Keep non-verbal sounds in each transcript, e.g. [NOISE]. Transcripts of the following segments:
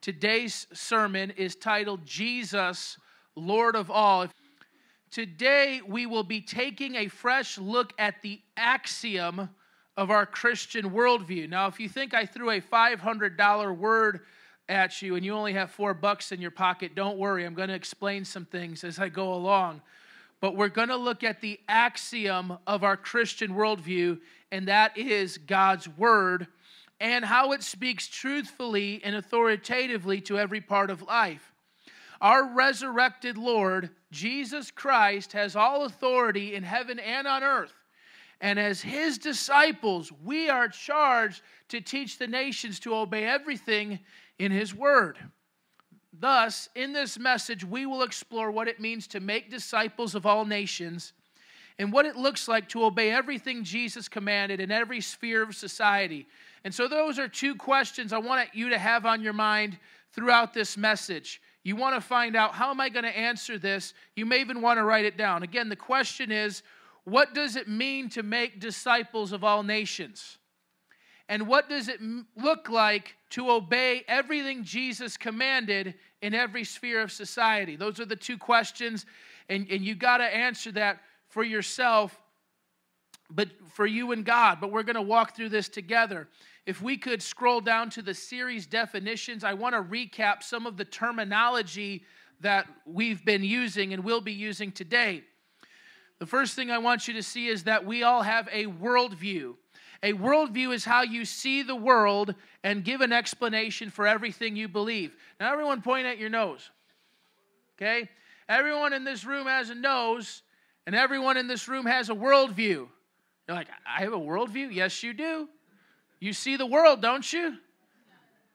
Today's sermon is titled Jesus, Lord of All. Today, we will be taking a fresh look at the axiom of our Christian worldview. Now, if you think I threw a $500 word at you and you only have four bucks in your pocket, don't worry. I'm going to explain some things as I go along. But we're going to look at the axiom of our Christian worldview, and that is God's Word and how it speaks truthfully and authoritatively to every part of life. Our resurrected Lord, Jesus Christ, has all authority in heaven and on earth. And as his disciples, we are charged to teach the nations to obey everything in his word. Thus, in this message, we will explore what it means to make disciples of all nations and what it looks like to obey everything Jesus commanded in every sphere of society. And so, those are two questions I want you to have on your mind throughout this message. You want to find out how am I going to answer this? You may even want to write it down. Again, the question is what does it mean to make disciples of all nations? And what does it look like to obey everything Jesus commanded in every sphere of society? Those are the two questions, and, and you got to answer that for yourself, but for you and God. But we're going to walk through this together. If we could scroll down to the series definitions, I want to recap some of the terminology that we've been using and will be using today. The first thing I want you to see is that we all have a worldview. A worldview is how you see the world and give an explanation for everything you believe. Now, everyone point at your nose. Okay? Everyone in this room has a nose, and everyone in this room has a worldview. You're like, I have a worldview? Yes, you do. You see the world, don't you?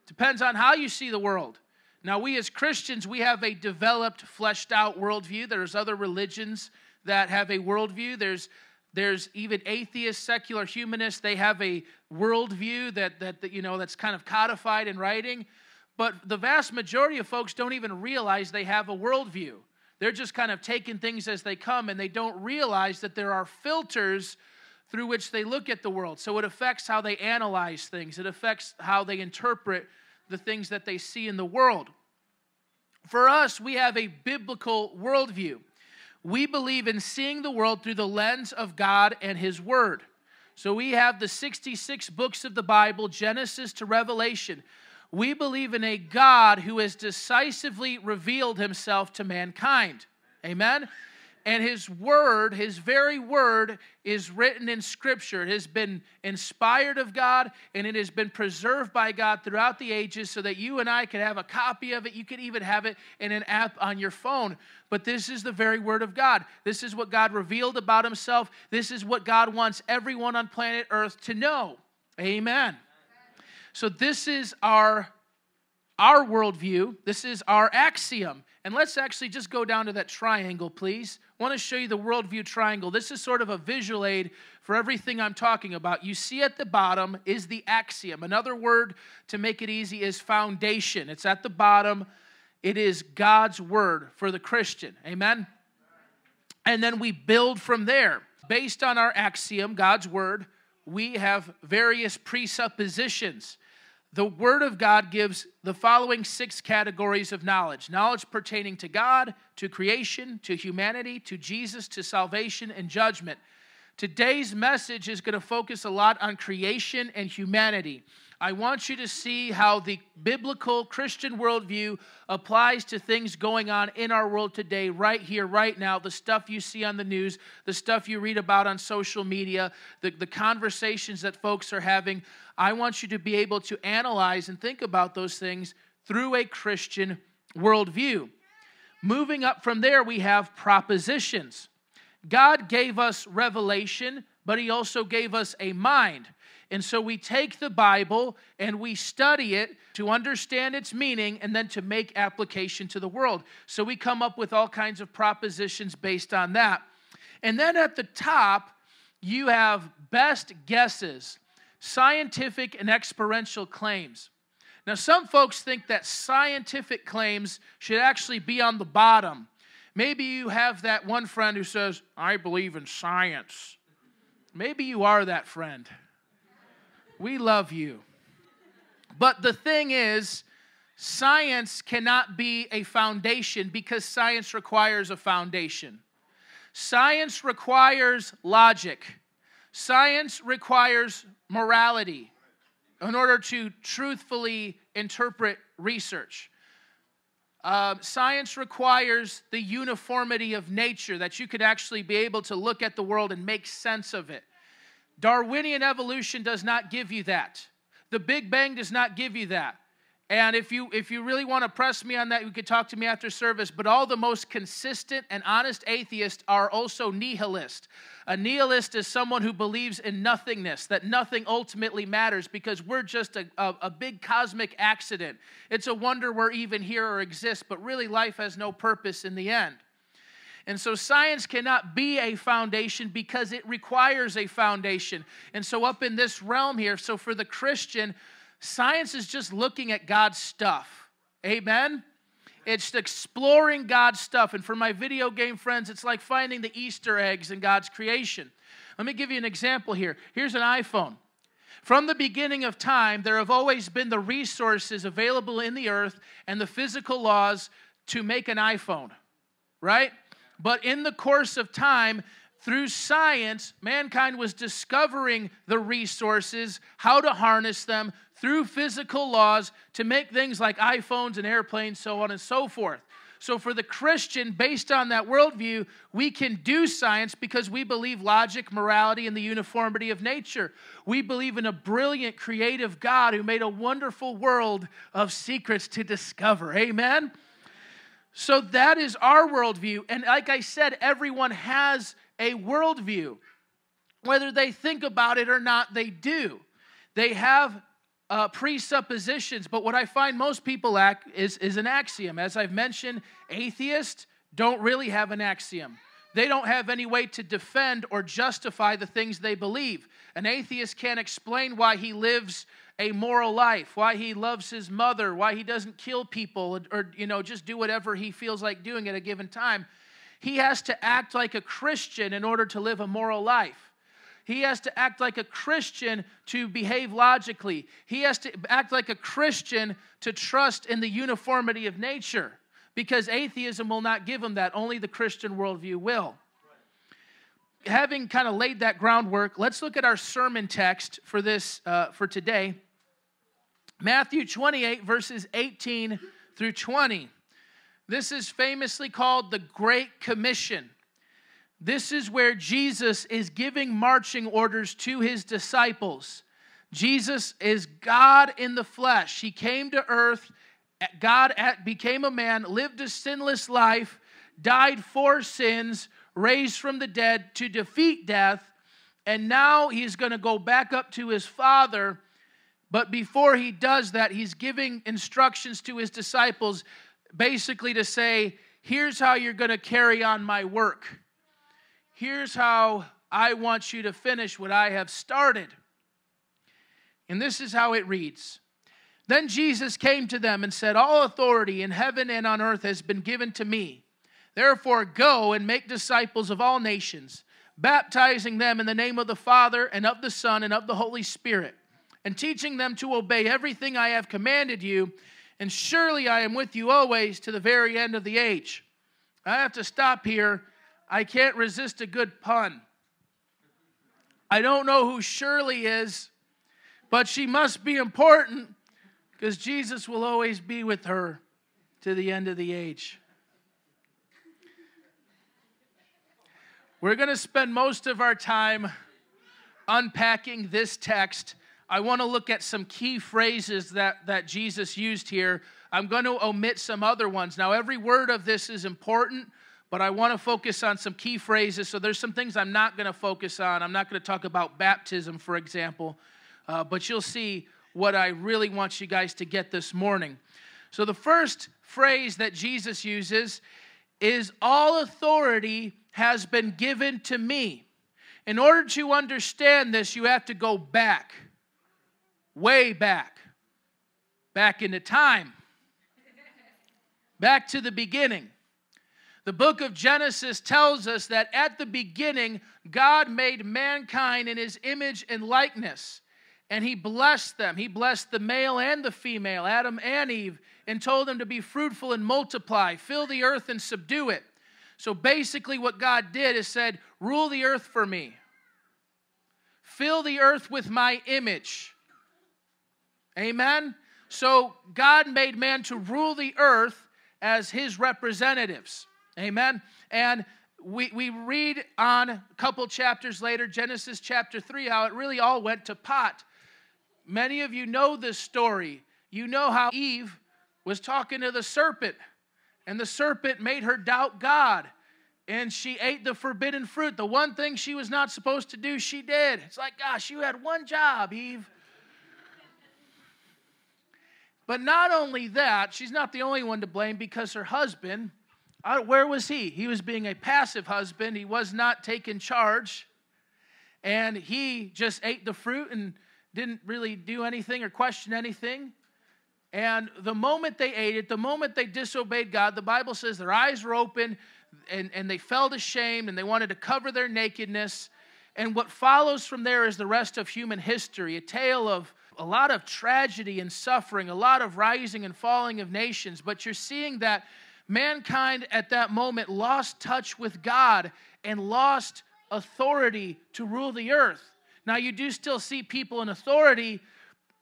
Depends on how you see the world. Now, we as Christians, we have a developed, fleshed out worldview. There's other religions that have a worldview. There's there's even atheists, secular humanists. They have a worldview that, that, that you know that's kind of codified in writing. But the vast majority of folks don't even realize they have a worldview. They're just kind of taking things as they come, and they don't realize that there are filters through which they look at the world. So it affects how they analyze things, it affects how they interpret the things that they see in the world. For us, we have a biblical worldview we believe in seeing the world through the lens of God and His Word. So we have the 66 books of the Bible, Genesis to Revelation. We believe in a God who has decisively revealed Himself to mankind. Amen? And his word, his very word, is written in scripture. It has been inspired of God and it has been preserved by God throughout the ages so that you and I can have a copy of it. You could even have it in an app on your phone. But this is the very word of God. This is what God revealed about himself. This is what God wants everyone on planet Earth to know. Amen. So this is our our worldview. This is our axiom. And let's actually just go down to that triangle, please. I want to show you the worldview triangle. This is sort of a visual aid for everything I'm talking about. You see at the bottom is the axiom. Another word to make it easy is foundation. It's at the bottom. It is God's word for the Christian. Amen? And then we build from there. Based on our axiom, God's word, we have various presuppositions the Word of God gives the following six categories of knowledge knowledge pertaining to God, to creation, to humanity, to Jesus, to salvation, and judgment. Today's message is going to focus a lot on creation and humanity. I want you to see how the biblical Christian worldview applies to things going on in our world today, right here, right now. The stuff you see on the news, the stuff you read about on social media, the, the conversations that folks are having. I want you to be able to analyze and think about those things through a Christian worldview. Moving up from there, we have propositions. God gave us revelation, but He also gave us a mind. And so we take the Bible and we study it to understand its meaning and then to make application to the world. So we come up with all kinds of propositions based on that. And then at the top, you have best guesses, scientific and experiential claims. Now, some folks think that scientific claims should actually be on the bottom Maybe you have that one friend who says, I believe in science. Maybe you are that friend. We love you. But the thing is, science cannot be a foundation because science requires a foundation. Science requires logic. Science requires morality in order to truthfully interpret research. Uh, science requires the uniformity of nature, that you could actually be able to look at the world and make sense of it. Darwinian evolution does not give you that. The Big Bang does not give you that. And if you if you really want to press me on that, you could talk to me after service. But all the most consistent and honest atheists are also nihilist. A nihilist is someone who believes in nothingness, that nothing ultimately matters because we're just a, a, a big cosmic accident. It's a wonder we're even here or exist, but really life has no purpose in the end. And so science cannot be a foundation because it requires a foundation. And so, up in this realm here, so for the Christian, science is just looking at God's stuff. Amen? It's exploring God's stuff. And for my video game friends, it's like finding the Easter eggs in God's creation. Let me give you an example here. Here's an iPhone. From the beginning of time, there have always been the resources available in the earth and the physical laws to make an iPhone, right? But in the course of time, through science, mankind was discovering the resources, how to harness them through physical laws to make things like iPhones and airplanes, so on and so forth. So, for the Christian, based on that worldview, we can do science because we believe logic, morality, and the uniformity of nature. We believe in a brilliant, creative God who made a wonderful world of secrets to discover. Amen? So that is our worldview. And like I said, everyone has a worldview. Whether they think about it or not, they do. They have uh, presuppositions, but what I find most people lack is, is an axiom. As I've mentioned, atheists don't really have an axiom. They don't have any way to defend or justify the things they believe. An atheist can't explain why he lives a moral life, why he loves his mother, why he doesn't kill people or, you know just do whatever he feels like doing at a given time. He has to act like a Christian in order to live a moral life. He has to act like a Christian to behave logically. He has to act like a Christian to trust in the uniformity of nature because atheism will not give him that. Only the Christian worldview will. Having kind of laid that groundwork, let's look at our sermon text for this uh, for today. Matthew 28, verses 18 through 20. This is famously called the Great Commission. This is where Jesus is giving marching orders to his disciples. Jesus is God in the flesh. He came to earth, God became a man, lived a sinless life, died for sins, raised from the dead to defeat death, and now he's going to go back up to his Father but before he does that, he's giving instructions to his disciples basically to say, here's how you're going to carry on my work. Here's how I want you to finish what I have started. And this is how it reads. Then Jesus came to them and said, All authority in heaven and on earth has been given to me. Therefore, go and make disciples of all nations, baptizing them in the name of the Father and of the Son and of the Holy Spirit and teaching them to obey everything I have commanded you. And surely I am with you always to the very end of the age. I have to stop here. I can't resist a good pun. I don't know who Shirley is, but she must be important because Jesus will always be with her to the end of the age. We're going to spend most of our time unpacking this text I want to look at some key phrases that, that Jesus used here. I'm going to omit some other ones. Now, every word of this is important, but I want to focus on some key phrases. So, there's some things I'm not going to focus on. I'm not going to talk about baptism, for example, uh, but you'll see what I really want you guys to get this morning. So, the first phrase that Jesus uses is All authority has been given to me. In order to understand this, you have to go back way back, back into time, back to the beginning. The book of Genesis tells us that at the beginning, God made mankind in his image and likeness, and he blessed them. He blessed the male and the female, Adam and Eve, and told them to be fruitful and multiply, fill the earth and subdue it. So basically, what God did is said, Rule the earth for me, fill the earth with my image. Amen? So God made man to rule the earth as his representatives. Amen? And we, we read on a couple chapters later, Genesis chapter 3, how it really all went to pot. Many of you know this story. You know how Eve was talking to the serpent, and the serpent made her doubt God, and she ate the forbidden fruit. The one thing she was not supposed to do, she did. It's like, gosh, you had one job, Eve. But not only that, she's not the only one to blame because her husband, where was he? He was being a passive husband. He was not taking charge. And he just ate the fruit and didn't really do anything or question anything. And the moment they ate it, the moment they disobeyed God, the Bible says their eyes were open and, and they felt ashamed and they wanted to cover their nakedness. And what follows from there is the rest of human history a tale of a lot of tragedy and suffering, a lot of rising and falling of nations. But you're seeing that mankind at that moment lost touch with God and lost authority to rule the earth. Now, you do still see people in authority,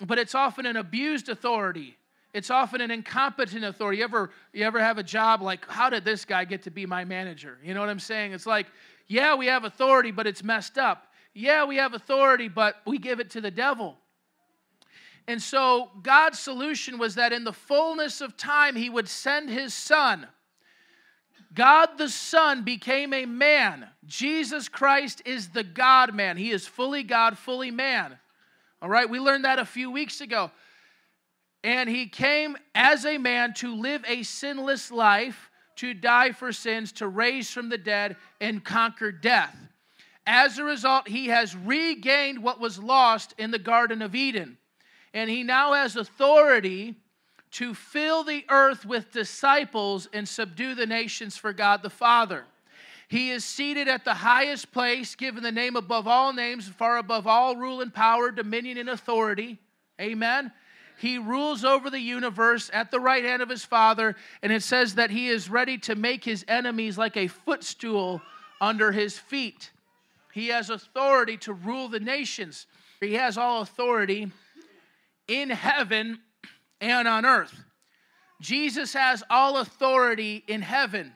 but it's often an abused authority. It's often an incompetent authority. You ever, you ever have a job like, how did this guy get to be my manager? You know what I'm saying? It's like, yeah, we have authority, but it's messed up. Yeah, we have authority, but we give it to the devil. And so God's solution was that in the fullness of time, He would send His Son. God the Son became a man. Jesus Christ is the God man. He is fully God, fully man. All right, we learned that a few weeks ago. And he came as a man to live a sinless life, to die for sins, to raise from the dead, and conquer death. As a result, he has regained what was lost in the Garden of Eden. And he now has authority to fill the earth with disciples and subdue the nations for God the Father. He is seated at the highest place, given the name above all names, far above all rule and power, dominion and authority. Amen. He rules over the universe at the right hand of his Father, and it says that he is ready to make his enemies like a footstool under his feet. He has authority to rule the nations. He has all authority in heaven and on earth. Jesus has all authority in heaven.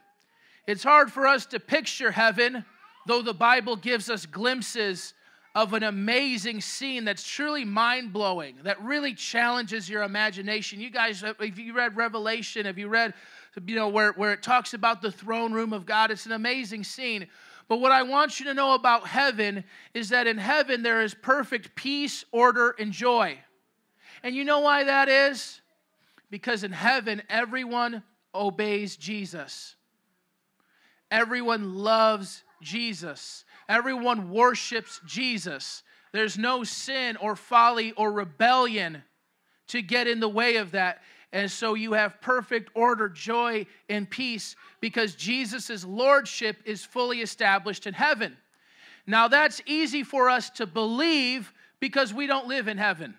It's hard for us to picture heaven, though the Bible gives us glimpses of an amazing scene that's truly mind blowing, that really challenges your imagination. You guys, if you read Revelation, have you read, you know, where, where it talks about the throne room of God? It's an amazing scene. But what I want you to know about heaven is that in heaven there is perfect peace, order, and joy. And you know why that is? Because in heaven, everyone obeys Jesus. Everyone loves Jesus. Everyone worships Jesus. There's no sin or folly or rebellion to get in the way of that. And so you have perfect order, joy, and peace because Jesus' lordship is fully established in heaven. Now, that's easy for us to believe because we don't live in heaven.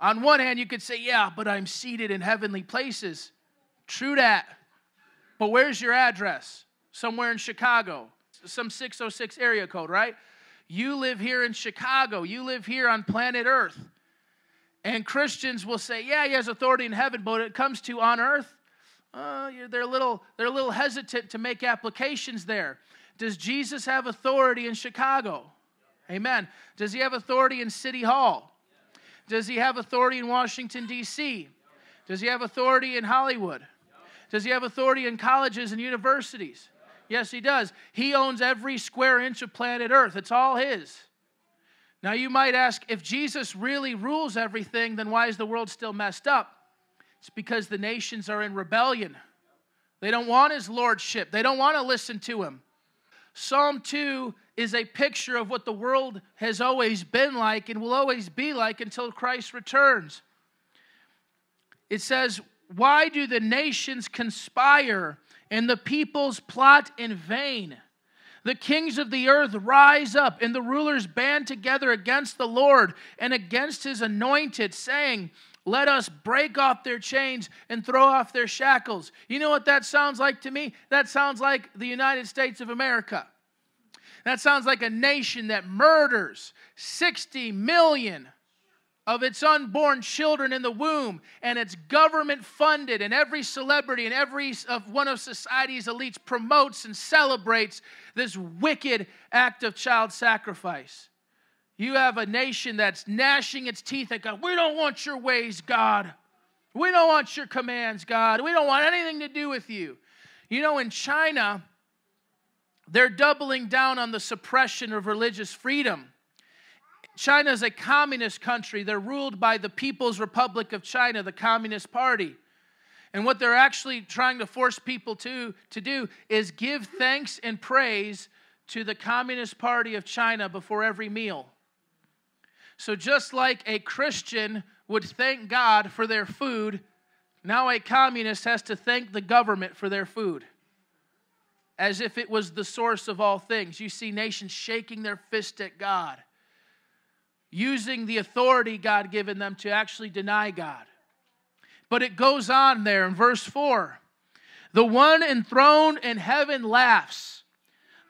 On one hand, you could say, Yeah, but I'm seated in heavenly places. True that. But where's your address? somewhere in Chicago, some 606 area code, right? You live here in Chicago. You live here on planet Earth. And Christians will say, yeah, he has authority in heaven, but it comes to on earth, uh, they're, a little, they're a little hesitant to make applications there. Does Jesus have authority in Chicago? Amen. Does he have authority in City Hall? Does he have authority in Washington, D.C.? Does he have authority in Hollywood? Does he have authority in colleges and universities? Yes, he does. He owns every square inch of planet Earth, it's all his. Now, you might ask if Jesus really rules everything, then why is the world still messed up? It's because the nations are in rebellion. They don't want his lordship, they don't want to listen to him. Psalm 2 is a picture of what the world has always been like and will always be like until Christ returns. It says, Why do the nations conspire and the peoples plot in vain. The kings of the earth rise up, and the rulers band together against the Lord and against his anointed, saying, Let us break off their chains and throw off their shackles. You know what that sounds like to me? That sounds like the United States of America. That sounds like a nation that murders 60 million of its unborn children in the womb, and it's government funded, and every celebrity and every of one of society's elites promotes and celebrates this wicked act of child sacrifice. You have a nation that's gnashing its teeth at God. We don't want your ways, God. We don't want your commands, God. We don't want anything to do with you. You know, in China, they're doubling down on the suppression of religious freedom. China is a communist country. They're ruled by the People's Republic of China, the Communist Party. And what they're actually trying to force people to, to do is give thanks and praise to the Communist Party of China before every meal. So, just like a Christian would thank God for their food, now a communist has to thank the government for their food as if it was the source of all things. You see nations shaking their fist at God, using the authority God given them to actually deny God. But it goes on there in verse 4 The one enthroned in heaven laughs,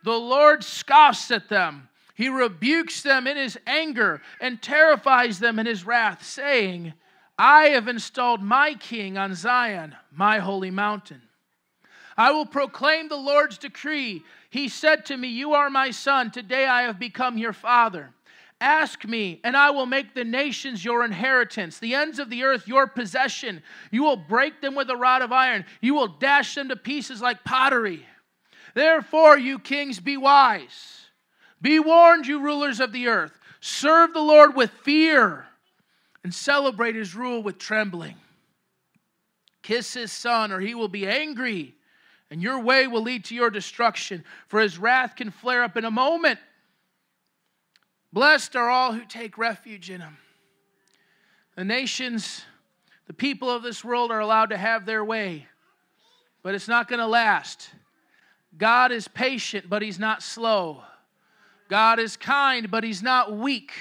the Lord scoffs at them. He rebukes them in his anger and terrifies them in his wrath, saying, I have installed my king on Zion, my holy mountain. I will proclaim the Lord's decree. He said to me, You are my son. Today I have become your father. Ask me, and I will make the nations your inheritance, the ends of the earth your possession. You will break them with a rod of iron, you will dash them to pieces like pottery. Therefore, you kings, be wise. Be warned, you rulers of the earth. Serve the Lord with fear and celebrate his rule with trembling. Kiss his son, or he will be angry and your way will lead to your destruction, for his wrath can flare up in a moment. Blessed are all who take refuge in him. The nations, the people of this world are allowed to have their way, but it's not going to last. God is patient, but he's not slow. God is kind, but he's not weak.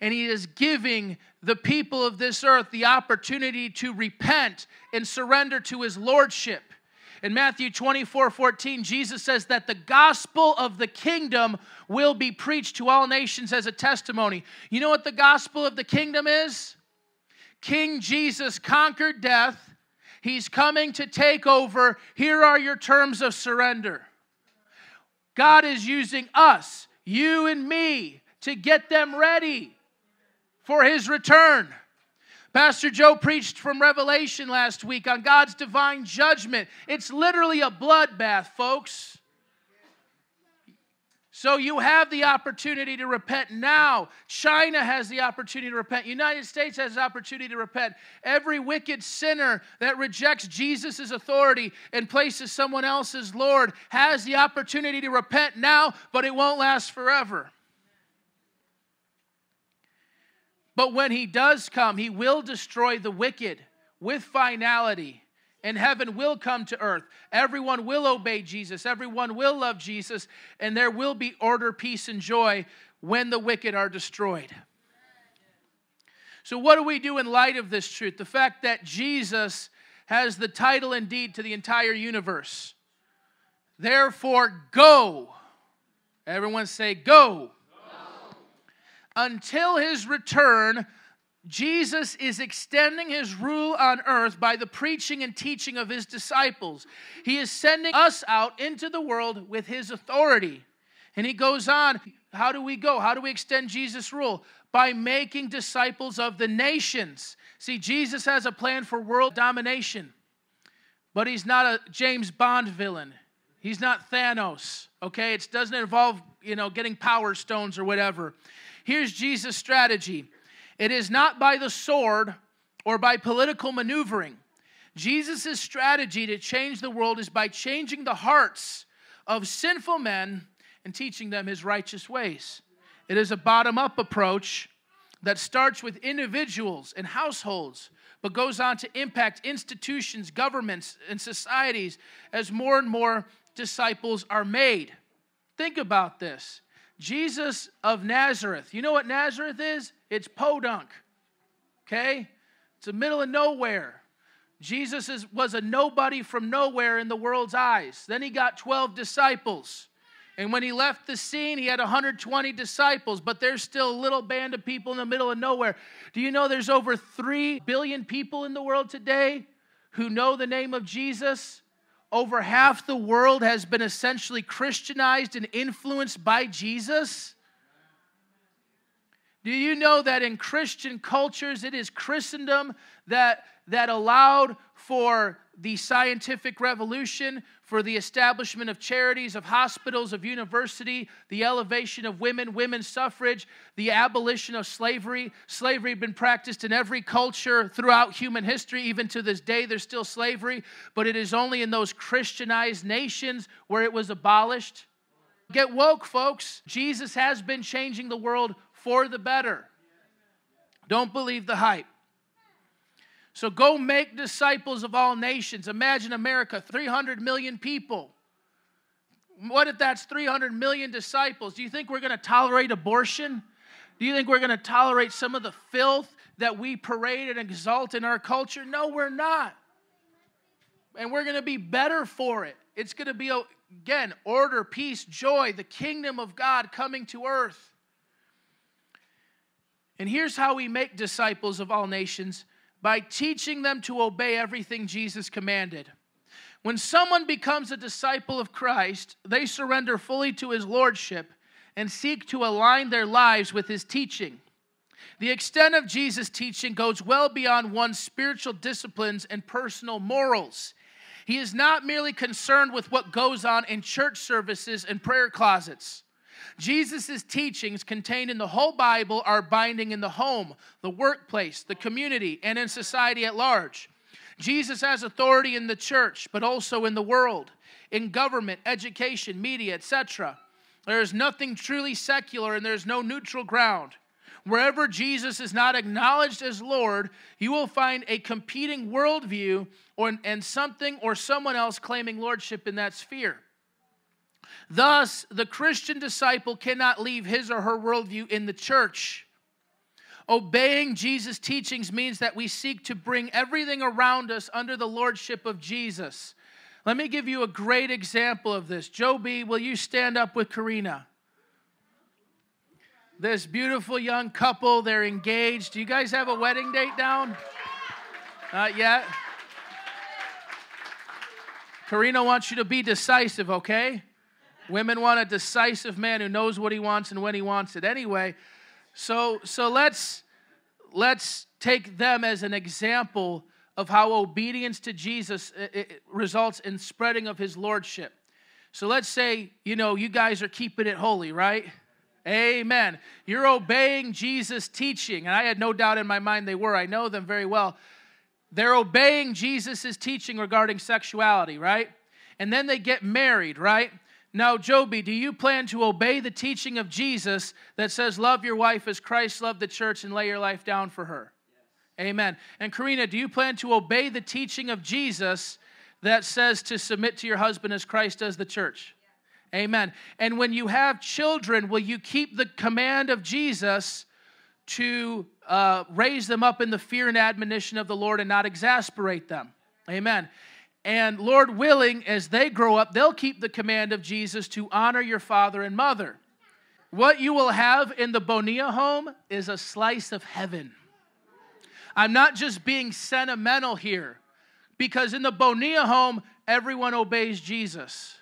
And he is giving the people of this earth the opportunity to repent and surrender to his lordship. In Matthew 24 14, Jesus says that the gospel of the kingdom will be preached to all nations as a testimony. You know what the gospel of the kingdom is? King Jesus conquered death. He's coming to take over. Here are your terms of surrender. God is using us, you and me, to get them ready for his return. Pastor Joe preached from Revelation last week on God's divine judgment. It's literally a bloodbath, folks. So you have the opportunity to repent now. China has the opportunity to repent. United States has the opportunity to repent. Every wicked sinner that rejects Jesus' authority and places someone else's Lord has the opportunity to repent now, but it won't last forever. But when he does come, he will destroy the wicked with finality. And heaven will come to earth. Everyone will obey Jesus. Everyone will love Jesus. And there will be order, peace, and joy when the wicked are destroyed. So, what do we do in light of this truth? The fact that Jesus has the title and deed to the entire universe. Therefore, go. Everyone say, go. Until his return, Jesus is extending his rule on earth by the preaching and teaching of his disciples. He is sending us out into the world with his authority. And he goes on, how do we go? How do we extend Jesus' rule? By making disciples of the nations. See, Jesus has a plan for world domination, but he's not a James Bond villain. He's not Thanos, okay? It doesn't involve, you know, getting power stones or whatever. Here's Jesus' strategy it is not by the sword or by political maneuvering. Jesus' strategy to change the world is by changing the hearts of sinful men and teaching them his righteous ways. It is a bottom up approach that starts with individuals and households, but goes on to impact institutions, governments, and societies as more and more disciples are made. Think about this. Jesus of Nazareth. You know what Nazareth is? It's podunk. Okay? It's the middle of nowhere. Jesus is, was a nobody from nowhere in the world's eyes. Then he got 12 disciples. And when he left the scene, he had 120 disciples, but there's still a little band of people in the middle of nowhere. Do you know there's over 3 billion people in the world today who know the name of Jesus? Over half the world has been essentially Christianized and influenced by Jesus. Do you know that in Christian cultures, it is Christendom that, that allowed for the scientific revolution, for the establishment of charities, of hospitals, of university, the elevation of women, women's suffrage, the abolition of slavery. Slavery had been practiced in every culture throughout human history. Even to this day, there's still slavery, but it is only in those Christianized nations where it was abolished. Get woke, folks. Jesus has been changing the world for the better. Don't believe the hype. So go make disciples of all nations. Imagine America, 300 million people. What if that's 300 million disciples? Do you think we're going to tolerate abortion? Do you think we're going to tolerate some of the filth that we parade and exalt in our culture? No, we're not. And we're going to be better for it. It's going to be, again, order, peace, joy, the kingdom of God coming to earth. And here's how we make disciples of all nations by teaching them to obey everything Jesus commanded. When someone becomes a disciple of Christ, they surrender fully to his lordship and seek to align their lives with his teaching. The extent of Jesus' teaching goes well beyond one's spiritual disciplines and personal morals. He is not merely concerned with what goes on in church services and prayer closets. Jesus' teachings contained in the whole Bible are binding in the home, the workplace, the community, and in society at large. Jesus has authority in the church, but also in the world, in government, education, media, etc. There is nothing truly secular and there's no neutral ground. Wherever Jesus is not acknowledged as Lord, you will find a competing worldview or, and something or someone else claiming lordship in that sphere. Thus, the Christian disciple cannot leave his or her worldview in the church. Obeying Jesus' teachings means that we seek to bring everything around us under the lordship of Jesus. Let me give you a great example of this. Joe B, will you stand up with Karina? This beautiful young couple, they're engaged. Do you guys have a wedding date down? Not yet. Karina wants you to be decisive, okay? Women want a decisive man who knows what he wants and when he wants it anyway. So, so let's, let's take them as an example of how obedience to Jesus results in spreading of his lordship. So let's say, you know, you guys are keeping it holy, right? Amen. You're obeying Jesus' teaching. And I had no doubt in my mind they were. I know them very well. They're obeying Jesus' teaching regarding sexuality, right? And then they get married, right? Now, Joby, do you plan to obey the teaching of Jesus that says, Love your wife as Christ loved the church and lay your life down for her? Yes. Amen. And Karina, do you plan to obey the teaching of Jesus that says to submit to your husband as Christ does the church? Yes. Amen. And when you have children, will you keep the command of Jesus to uh, raise them up in the fear and admonition of the Lord and not exasperate them? Amen. And Lord willing, as they grow up, they'll keep the command of Jesus to honor your father and mother. What you will have in the Bonilla home is a slice of heaven. I'm not just being sentimental here, because in the Bonilla home, everyone obeys Jesus.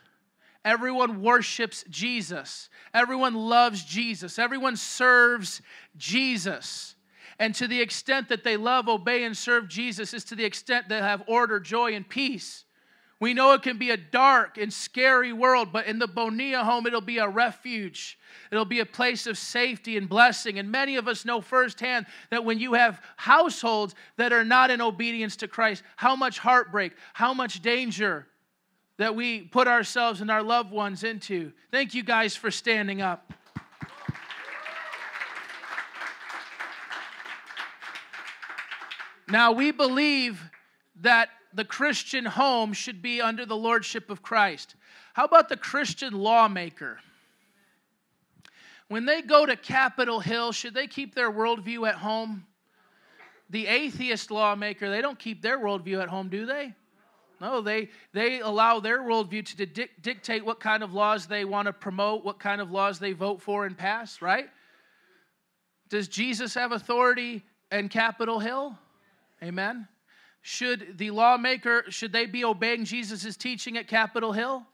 Everyone worships Jesus. Everyone loves Jesus. Everyone serves Jesus. And to the extent that they love, obey, and serve Jesus is to the extent they have order, joy, and peace. We know it can be a dark and scary world, but in the Bonilla home, it'll be a refuge. It'll be a place of safety and blessing. And many of us know firsthand that when you have households that are not in obedience to Christ, how much heartbreak, how much danger that we put ourselves and our loved ones into. Thank you guys for standing up. Now, we believe that the Christian home should be under the lordship of Christ. How about the Christian lawmaker? When they go to Capitol Hill, should they keep their worldview at home? the atheist lawmaker, they don't keep their worldview at home, do they? No, they, they allow their worldview to di- dictate what kind of laws they want to promote, what kind of laws they vote for and pass, right? Does Jesus have authority in Capitol Hill? Amen. Should the lawmaker, should they be obeying Jesus' teaching at Capitol Hill?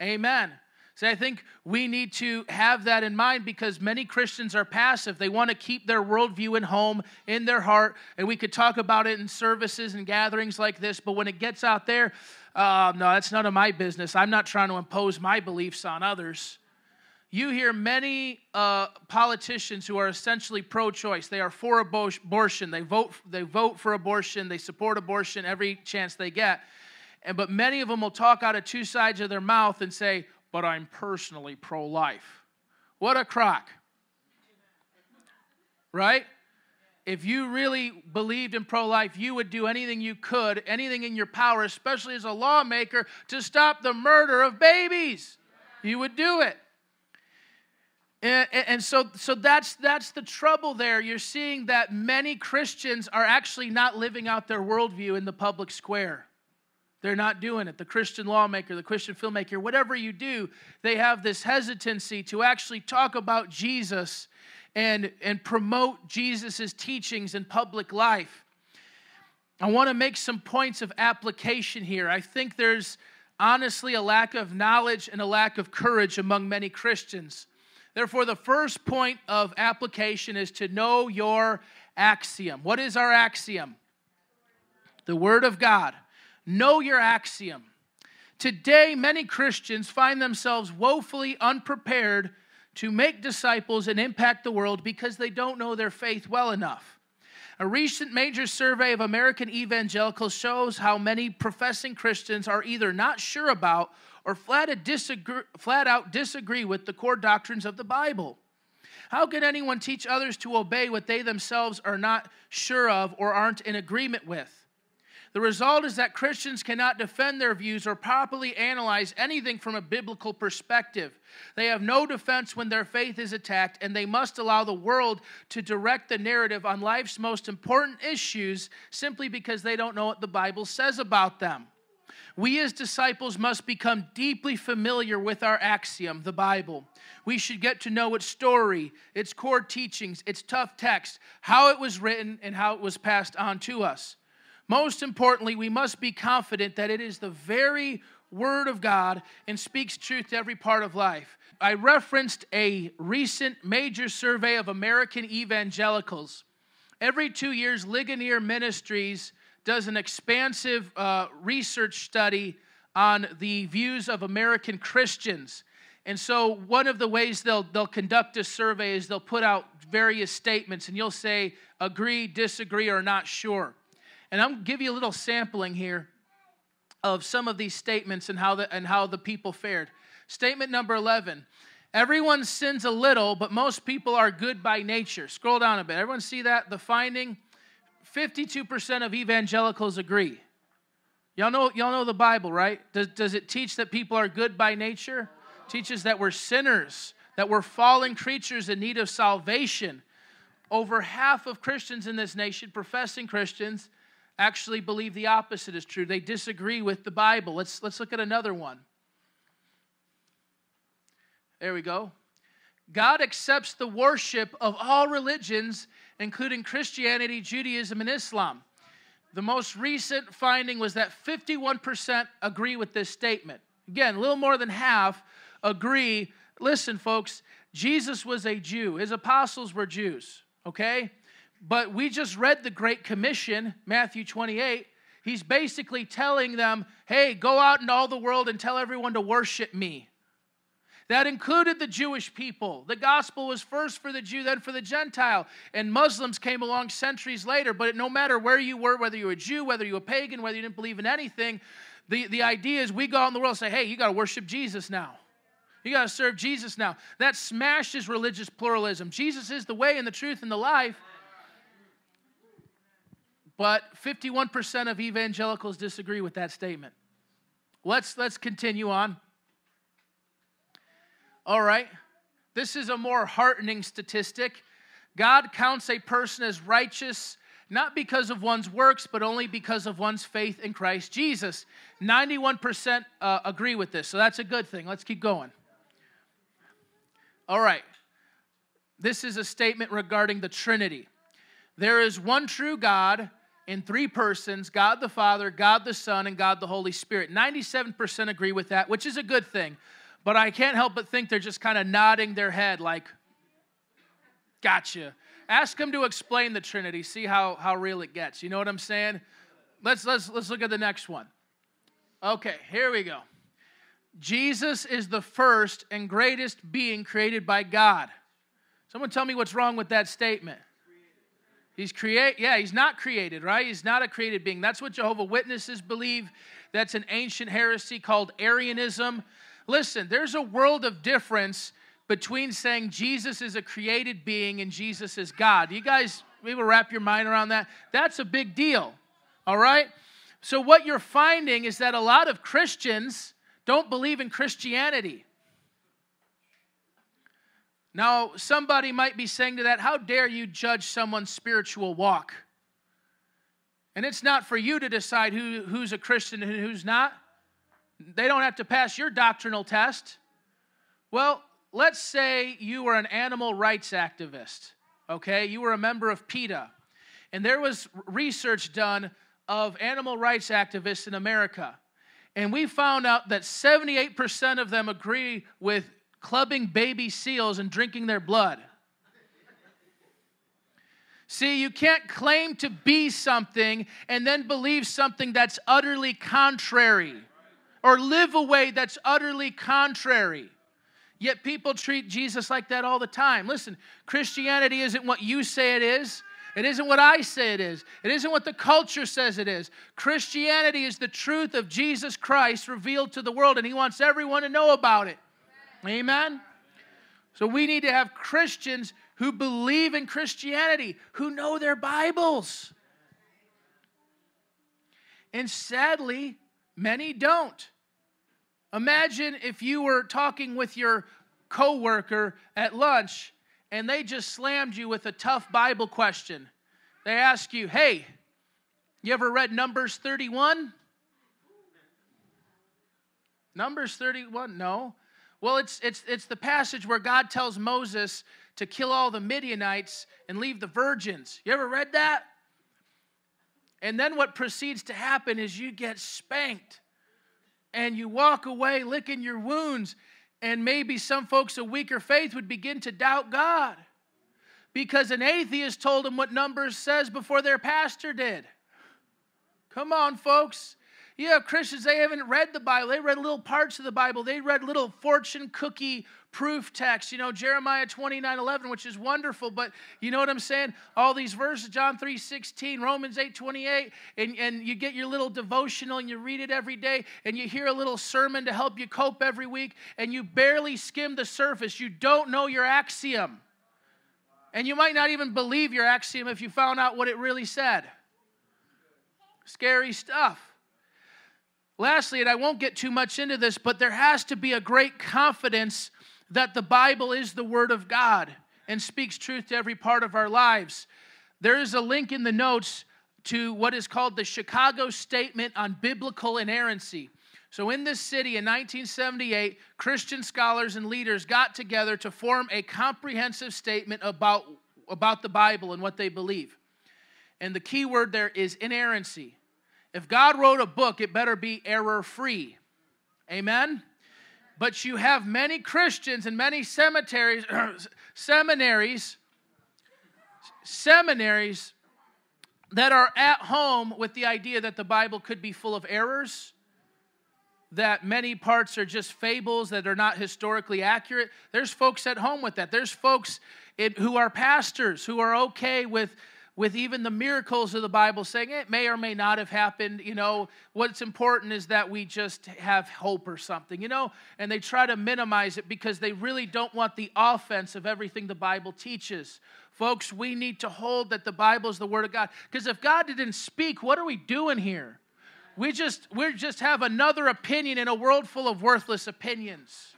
Amen. So I think we need to have that in mind because many Christians are passive. They want to keep their worldview in home, in their heart, and we could talk about it in services and gatherings like this. But when it gets out there, uh, no, that's none of my business. I'm not trying to impose my beliefs on others. You hear many uh, politicians who are essentially pro-choice. They are for abortion. They vote. They vote for abortion. They support abortion every chance they get. And but many of them will talk out of two sides of their mouth and say, but I'm personally pro life. What a crock. Right? If you really believed in pro life, you would do anything you could, anything in your power, especially as a lawmaker, to stop the murder of babies. You would do it. And, and, so, so that's, that's the trouble there. You're seeing that many Christians are actually not living out their worldview in the public square. They're not doing it. The Christian lawmaker, the Christian filmmaker, whatever you do, they have this hesitancy to actually talk about Jesus and, and promote Jesus' teachings in public life. I want to make some points of application here. I think there's honestly a lack of knowledge and a lack of courage among many Christians. Therefore, the first point of application is to know your axiom. What is our axiom? The Word of God. Know your axiom. Today, many Christians find themselves woefully unprepared to make disciples and impact the world because they don't know their faith well enough. A recent major survey of American evangelicals shows how many professing Christians are either not sure about or flat out, disagree, flat out disagree with the core doctrines of the Bible. How can anyone teach others to obey what they themselves are not sure of or aren't in agreement with? The result is that Christians cannot defend their views or properly analyze anything from a biblical perspective. They have no defense when their faith is attacked, and they must allow the world to direct the narrative on life's most important issues simply because they don't know what the Bible says about them. We as disciples must become deeply familiar with our axiom, the Bible. We should get to know its story, its core teachings, its tough text, how it was written, and how it was passed on to us. Most importantly, we must be confident that it is the very Word of God and speaks truth to every part of life. I referenced a recent major survey of American evangelicals. Every two years, Ligonier Ministries does an expansive uh, research study on the views of American Christians. And so, one of the ways they'll, they'll conduct a survey is they'll put out various statements, and you'll say agree, disagree, or not sure. And I'm give you a little sampling here of some of these statements and how the, and how the people fared. Statement number 11 Everyone sins a little, but most people are good by nature. Scroll down a bit. Everyone see that? The finding 52% of evangelicals agree. Y'all know, y'all know the Bible, right? Does, does it teach that people are good by nature? It teaches that we're sinners, that we're fallen creatures in need of salvation. Over half of Christians in this nation, professing Christians, actually believe the opposite is true. They disagree with the Bible. Let's, let's look at another one. There we go. God accepts the worship of all religions, including Christianity, Judaism, and Islam. The most recent finding was that 51% agree with this statement. Again, a little more than half agree. Listen, folks, Jesus was a Jew, his apostles were Jews, okay? But we just read the Great Commission, Matthew 28. He's basically telling them, hey, go out into all the world and tell everyone to worship me. That included the Jewish people. The gospel was first for the Jew, then for the Gentile. And Muslims came along centuries later. But no matter where you were, whether you were a Jew, whether you were a pagan, whether you didn't believe in anything, the, the idea is we go out in the world and say, hey, you got to worship Jesus now. You got to serve Jesus now. That smashes religious pluralism. Jesus is the way and the truth and the life. But 51% of evangelicals disagree with that statement. Let's, let's continue on. All right. This is a more heartening statistic. God counts a person as righteous not because of one's works, but only because of one's faith in Christ Jesus. 91% uh, agree with this, so that's a good thing. Let's keep going. All right. This is a statement regarding the Trinity. There is one true God in three persons God the Father, God the Son, and God the Holy Spirit. 97% agree with that, which is a good thing. But I can't help but think they're just kind of nodding their head like, gotcha. Ask them to explain the Trinity, see how, how real it gets. You know what I'm saying? Let's, let's, let's look at the next one. Okay, here we go. Jesus is the first and greatest being created by God. Someone tell me what's wrong with that statement. He's create yeah, he's not created, right? He's not a created being. That's what Jehovah Witnesses believe. That's an ancient heresy called Arianism. Listen, there's a world of difference between saying Jesus is a created being and Jesus is God. You guys maybe wrap your mind around that? That's a big deal. All right? So what you're finding is that a lot of Christians don't believe in Christianity. Now, somebody might be saying to that, How dare you judge someone's spiritual walk? And it's not for you to decide who, who's a Christian and who's not. They don't have to pass your doctrinal test. Well, let's say you were an animal rights activist, okay? You were a member of PETA, and there was research done of animal rights activists in America. And we found out that 78% of them agree with clubbing baby seals and drinking their blood. See, you can't claim to be something and then believe something that's utterly contrary or live a way that's utterly contrary. Yet people treat Jesus like that all the time. Listen, Christianity isn't what you say it is. It isn't what I say it is. It isn't what the culture says it is. Christianity is the truth of Jesus Christ revealed to the world, and He wants everyone to know about it. Amen? So we need to have Christians who believe in Christianity, who know their Bibles. And sadly, many don't. Imagine if you were talking with your coworker at lunch and they just slammed you with a tough Bible question. They ask you, hey, you ever read Numbers 31? Numbers 31? No. Well, it's, it's, it's the passage where God tells Moses to kill all the Midianites and leave the virgins. You ever read that? And then what proceeds to happen is you get spanked and you walk away licking your wounds and maybe some folks of weaker faith would begin to doubt God because an atheist told them what Numbers says before their pastor did. Come on, folks. You have Christians, they haven't read the Bible. They read little parts of the Bible. They read little fortune cookie proof text, you know, Jeremiah 29 11, which is wonderful, but you know what I'm saying? All these verses, John 3 16, Romans 8 28, and, and you get your little devotional and you read it every day, and you hear a little sermon to help you cope every week, and you barely skim the surface. You don't know your axiom. And you might not even believe your axiom if you found out what it really said. Scary stuff. Lastly, and I won't get too much into this, but there has to be a great confidence that the Bible is the Word of God and speaks truth to every part of our lives. There is a link in the notes to what is called the Chicago Statement on Biblical Inerrancy. So, in this city in 1978, Christian scholars and leaders got together to form a comprehensive statement about, about the Bible and what they believe. And the key word there is inerrancy. If God wrote a book, it better be error free. Amen? But you have many Christians and many cemeteries, [CLEARS THROAT] seminaries, seminaries that are at home with the idea that the Bible could be full of errors, that many parts are just fables that are not historically accurate. There's folks at home with that. There's folks who are pastors who are okay with with even the miracles of the Bible saying it may or may not have happened. You know, what's important is that we just have hope or something, you know, and they try to minimize it because they really don't want the offense of everything the Bible teaches. Folks, we need to hold that the Bible is the Word of God. Because if God didn't speak, what are we doing here? We just we just have another opinion in a world full of worthless opinions.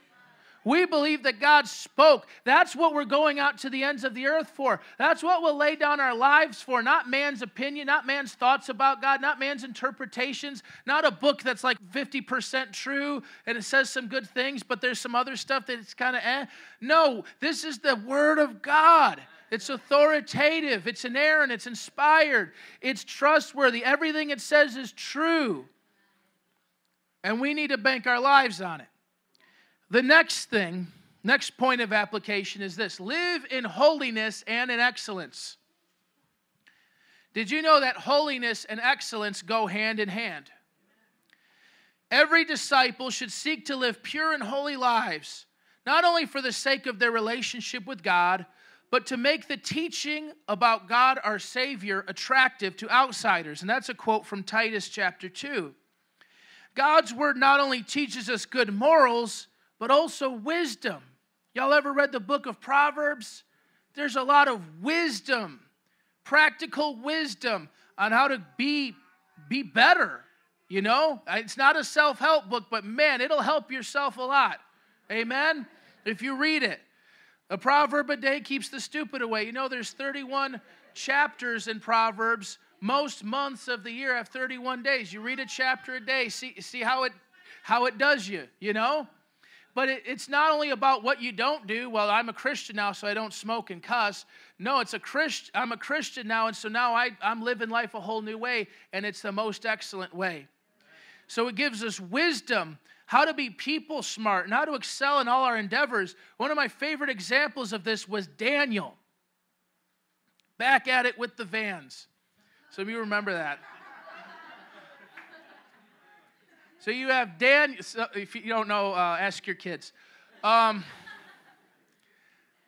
We believe that God spoke. That's what we're going out to the ends of the earth for. That's what we'll lay down our lives for. Not man's opinion, not man's thoughts about God, not man's interpretations, not a book that's like 50% true and it says some good things, but there's some other stuff that's kind of eh. No, this is the Word of God. It's authoritative, it's inerrant, it's inspired, it's trustworthy. Everything it says is true. And we need to bank our lives on it. The next thing, next point of application is this live in holiness and in excellence. Did you know that holiness and excellence go hand in hand? Every disciple should seek to live pure and holy lives, not only for the sake of their relationship with God, but to make the teaching about God our Savior attractive to outsiders. And that's a quote from Titus chapter 2. God's word not only teaches us good morals, but also wisdom. Y'all ever read the book of Proverbs? There's a lot of wisdom, practical wisdom on how to be be better. You know, uh, it's not a self-help book, but man, it'll help yourself a lot. Amen. If you read it. A proverb a day keeps the stupid away. You know, there's 31 chapters in Proverbs. Most months of the year have 31 days. You read a chapter a day. See, see how it how it does you, you know? But it, it's not only about what you don't do. Well, I'm a Christian now, so I don't smoke and cuss. No, it's a Christ. I'm a Christian now, and so now I, I'm living life a whole new way, and it's the most excellent way. So it gives us wisdom how to be people smart and how to excel in all our endeavors. One of my favorite examples of this was Daniel. Back at it with the vans. Some of you remember that. So you have Dan. If you don't know, uh, ask your kids. Um,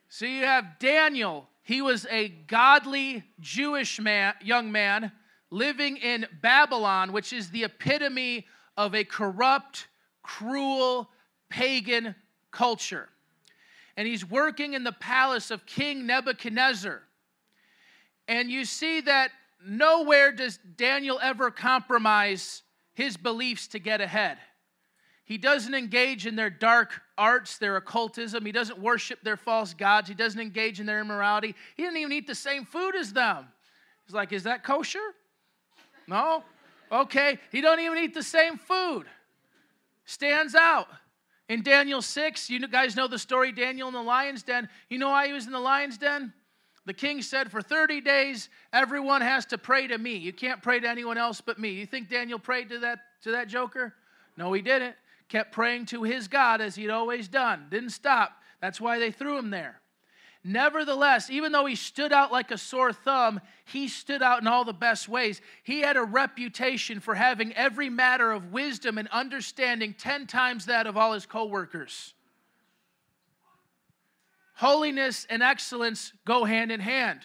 so you have Daniel. He was a godly Jewish man, young man living in Babylon, which is the epitome of a corrupt, cruel, pagan culture. And he's working in the palace of King Nebuchadnezzar. And you see that nowhere does Daniel ever compromise his beliefs to get ahead. He doesn't engage in their dark arts, their occultism. He doesn't worship their false gods. He doesn't engage in their immorality. He didn't even eat the same food as them. He's like, Is that kosher? No? Okay. He don't even eat the same food. Stands out. In Daniel 6, you guys know the story Daniel in the lion's den. You know why he was in the lion's den? The king said, For 30 days, everyone has to pray to me. You can't pray to anyone else but me. You think Daniel prayed to that, to that joker? No, he didn't. Kept praying to his God as he'd always done. Didn't stop. That's why they threw him there. Nevertheless, even though he stood out like a sore thumb, he stood out in all the best ways. He had a reputation for having every matter of wisdom and understanding 10 times that of all his coworkers. Holiness and excellence go hand in hand.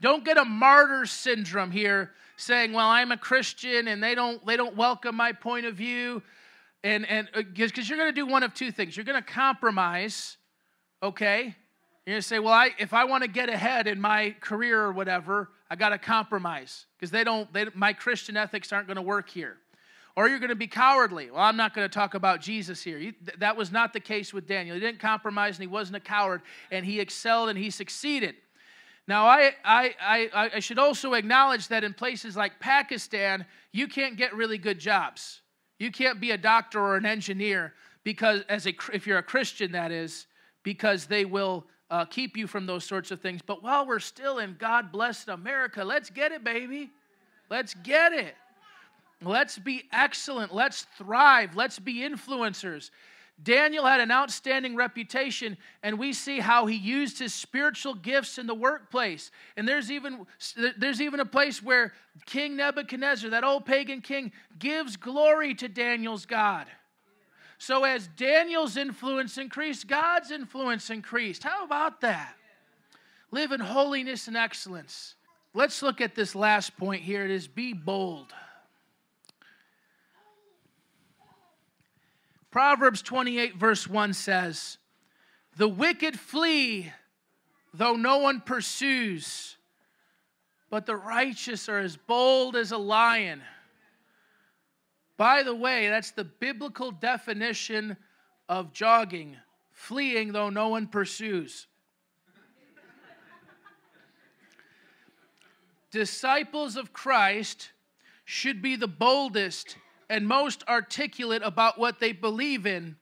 Don't get a martyr syndrome here saying, "Well, I'm a Christian and they don't they don't welcome my point of view." And and because uh, you're going to do one of two things. You're going to compromise, okay? You're going to say, "Well, I if I want to get ahead in my career or whatever, I got to compromise because they don't they, my Christian ethics aren't going to work here." Or you're going to be cowardly. Well, I'm not going to talk about Jesus here. Th- that was not the case with Daniel. He didn't compromise and he wasn't a coward, and he excelled and he succeeded. Now, I, I, I, I should also acknowledge that in places like Pakistan, you can't get really good jobs. You can't be a doctor or an engineer because, as a, if you're a Christian, that is, because they will uh, keep you from those sorts of things. But while we're still in God blessed America, let's get it, baby. Let's get it. Let's be excellent. Let's thrive. Let's be influencers. Daniel had an outstanding reputation, and we see how he used his spiritual gifts in the workplace. And there's even, there's even a place where King Nebuchadnezzar, that old pagan king, gives glory to Daniel's God. So as Daniel's influence increased, God's influence increased. How about that? Live in holiness and excellence. Let's look at this last point here. It is be bold. Proverbs 28, verse 1 says, The wicked flee, though no one pursues, but the righteous are as bold as a lion. By the way, that's the biblical definition of jogging fleeing though no one pursues. Disciples of Christ should be the boldest and most articulate about what they believe in.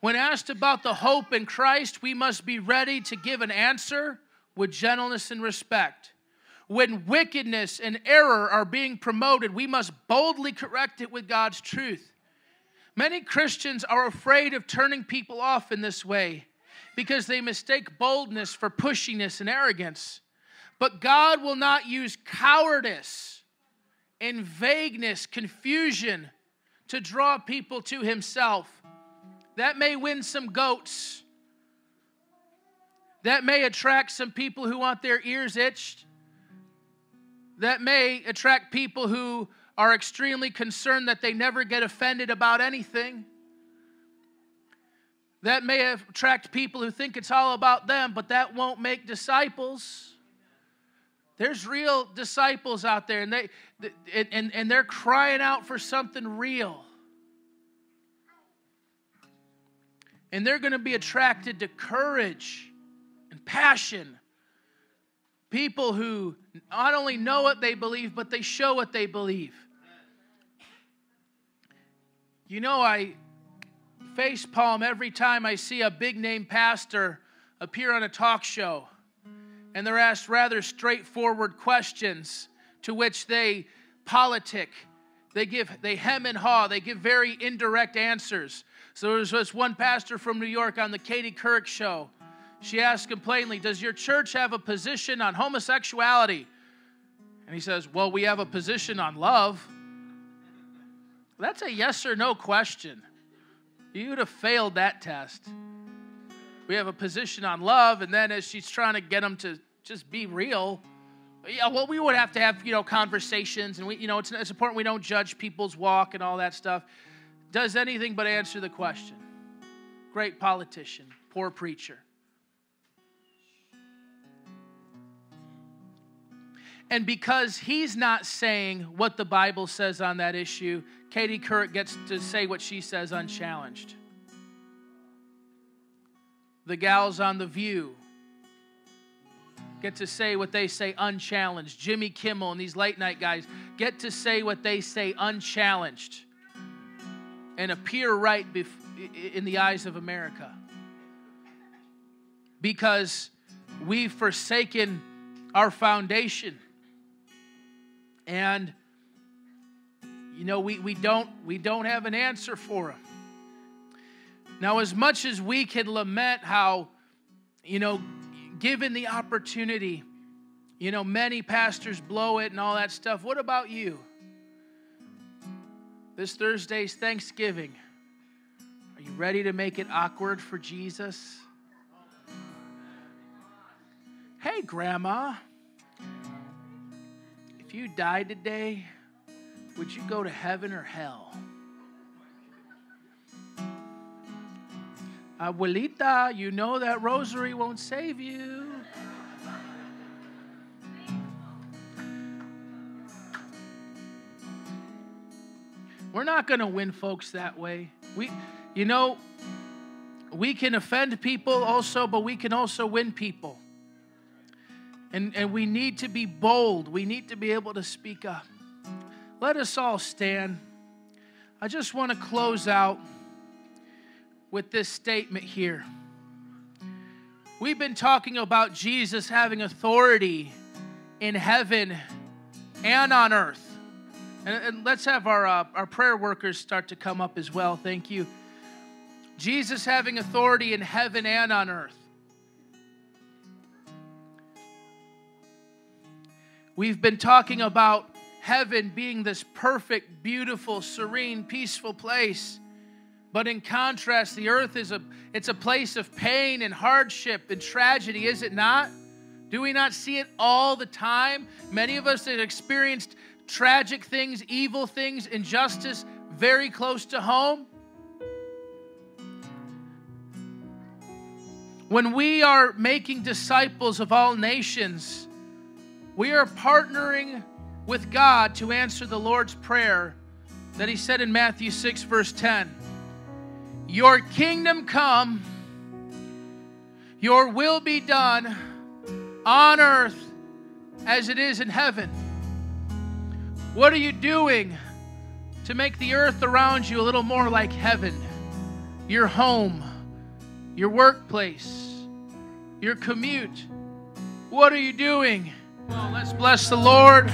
When asked about the hope in Christ, we must be ready to give an answer with gentleness and respect. When wickedness and error are being promoted, we must boldly correct it with God's truth. Many Christians are afraid of turning people off in this way because they mistake boldness for pushiness and arrogance. But God will not use cowardice and vagueness, confusion to draw people to Himself. That may win some goats. That may attract some people who want their ears itched. That may attract people who are extremely concerned that they never get offended about anything. That may attract people who think it's all about them, but that won't make disciples. There's real disciples out there, and, they, and, and they're crying out for something real. And they're going to be attracted to courage and passion. People who not only know what they believe, but they show what they believe. You know, I face palm every time I see a big name pastor appear on a talk show and they're asked rather straightforward questions to which they politic. They give, they hem and haw, they give very indirect answers. So there was this one pastor from New York on the Katie Couric show. She asked him plainly, Does your church have a position on homosexuality? And he says, Well, we have a position on love. That's a yes or no question. You would have failed that test. We have a position on love, and then as she's trying to get them to just be real, yeah, well, we would have to have you know conversations, and we, you know, it's, it's important we don't judge people's walk and all that stuff. Does anything but answer the question. Great politician, poor preacher. And because he's not saying what the Bible says on that issue, Katie Couric gets to say what she says unchallenged. The gals on The View get to say what they say unchallenged. Jimmy Kimmel and these late night guys get to say what they say unchallenged and appear right in the eyes of America. Because we've forsaken our foundation. And you know, we, we don't we don't have an answer for them. Now, as much as we can lament how, you know, given the opportunity, you know, many pastors blow it and all that stuff. What about you? This Thursday's Thanksgiving. Are you ready to make it awkward for Jesus? Hey, Grandma, if you died today, would you go to heaven or hell? Abuelita, you know that rosary won't save you. We're not going to win folks that way. We, you know, we can offend people also, but we can also win people. And, and we need to be bold. We need to be able to speak up. Let us all stand. I just want to close out with this statement here. We've been talking about Jesus having authority in heaven and on earth. And, and let's have our, uh, our prayer workers start to come up as well. Thank you. Jesus having authority in heaven and on earth. We've been talking about heaven being this perfect, beautiful, serene, peaceful place. But in contrast, the earth is a it's a place of pain and hardship and tragedy, is it not? Do we not see it all the time? Many of us have experienced tragic things, evil things, injustice very close to home. When we are making disciples of all nations, we are partnering with God to answer the Lord's prayer that He said in Matthew 6, verse 10. Your kingdom come, Your will be done on earth as it is in heaven. What are you doing to make the earth around you a little more like heaven? Your home, your workplace, your commute. What are you doing? Well, let's bless the Lord.